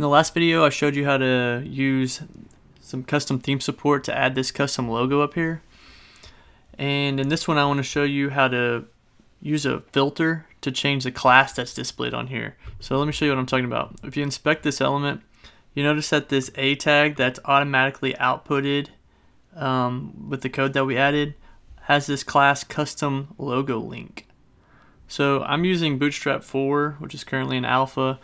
In the last video, I showed you how to use some custom theme support to add this custom logo up here. And in this one, I want to show you how to use a filter to change the class that's displayed on here. So let me show you what I'm talking about. If you inspect this element, you notice that this A tag that's automatically outputted um, with the code that we added has this class custom logo link. So I'm using Bootstrap 4, which is currently in alpha,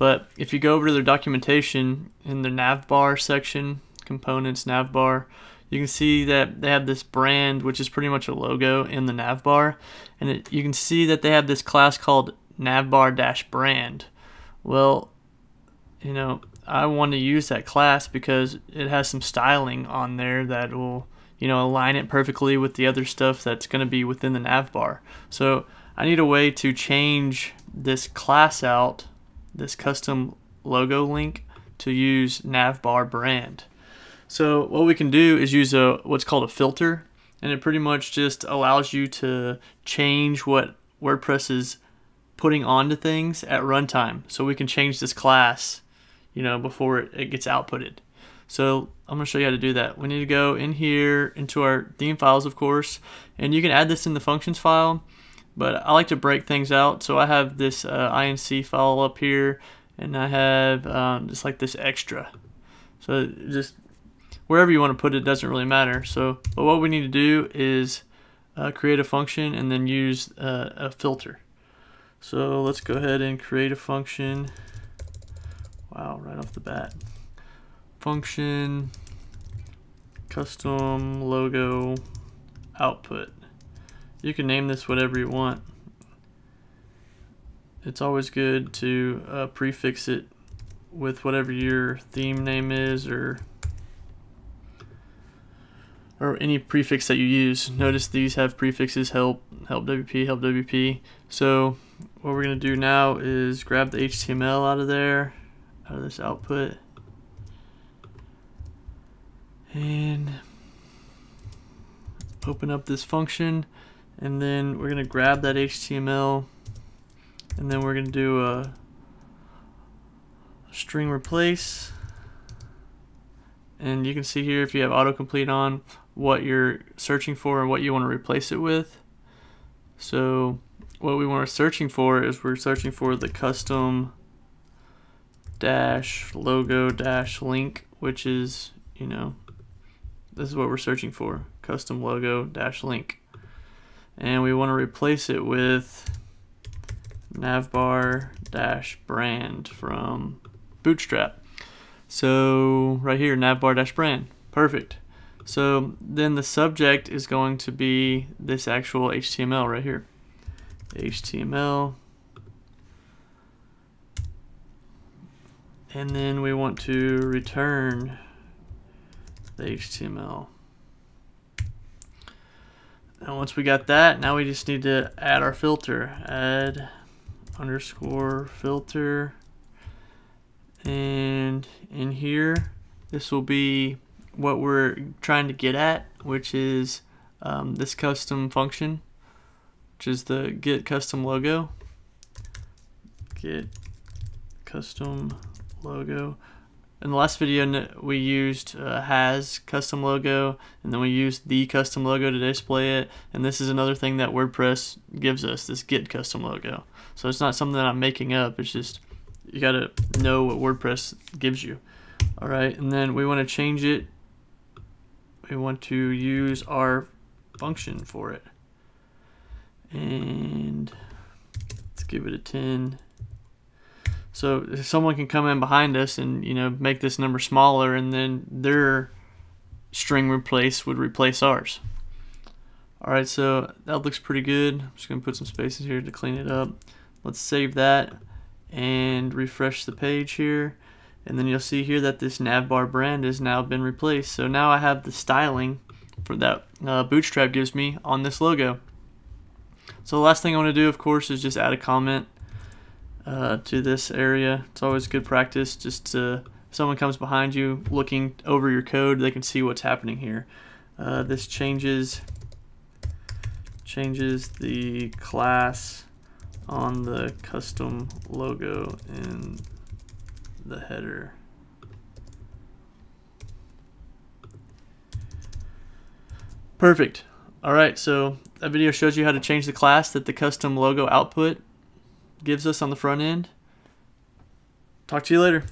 but if you go over to their documentation in the navbar section, components navbar, you can see that they have this brand, which is pretty much a logo in the navbar. And it, you can see that they have this class called navbar-brand. Well, you know, I want to use that class because it has some styling on there that will, you know, align it perfectly with the other stuff that's going to be within the navbar. So I need a way to change this class out this custom logo link to use navbar brand. So what we can do is use a what's called a filter and it pretty much just allows you to change what WordPress is putting onto things at runtime. So we can change this class, you know, before it gets outputted. So I'm to show you how to do that. We need to go in here into our theme files, of course, and you can add this in the functions file but I like to break things out. So I have this uh, INC file up here and I have um, just like this extra. So just wherever you want to put it doesn't really matter. So but what we need to do is uh, create a function and then use uh, a filter. So let's go ahead and create a function. Wow right off the bat. Function custom logo output you can name this whatever you want. It's always good to uh, prefix it with whatever your theme name is or or any prefix that you use. Notice these have prefixes help, help WP, help WP. So what we're going to do now is grab the HTML out of there, out of this output, and open up this function and then we're going to grab that HTML and then we're going to do a string replace. And you can see here if you have autocomplete on what you're searching for and what you want to replace it with. So what we want to searching for is we're searching for the custom dash logo dash link which is you know this is what we're searching for custom logo dash link and we want to replace it with navbar dash brand from bootstrap. So right here navbar dash brand. Perfect. So then the subject is going to be this actual HTML right here. HTML and then we want to return the HTML once we got that, now we just need to add our filter. Add underscore filter. And in here, this will be what we're trying to get at, which is um, this custom function, which is the get custom logo. Get custom logo in the last video we used uh, has custom logo and then we used the custom logo to display it and this is another thing that WordPress gives us this get custom logo. So it's not something that I'm making up it's just you gotta know what WordPress gives you. Alright and then we want to change it. We want to use our function for it. And let's give it a 10 so someone can come in behind us and you know make this number smaller, and then their string replace would replace ours. All right, so that looks pretty good. I'm just gonna put some spaces here to clean it up. Let's save that and refresh the page here. And then you'll see here that this navbar brand has now been replaced. So now I have the styling for that uh, Bootstrap gives me on this logo. So the last thing I want to do, of course, is just add a comment uh, to this area. It's always good practice just to if someone comes behind you looking over your code, they can see what's happening here. Uh, this changes changes the class on the custom logo in the header. Perfect. All right, so that video shows you how to change the class that the custom logo output gives us on the front end. Talk to you later.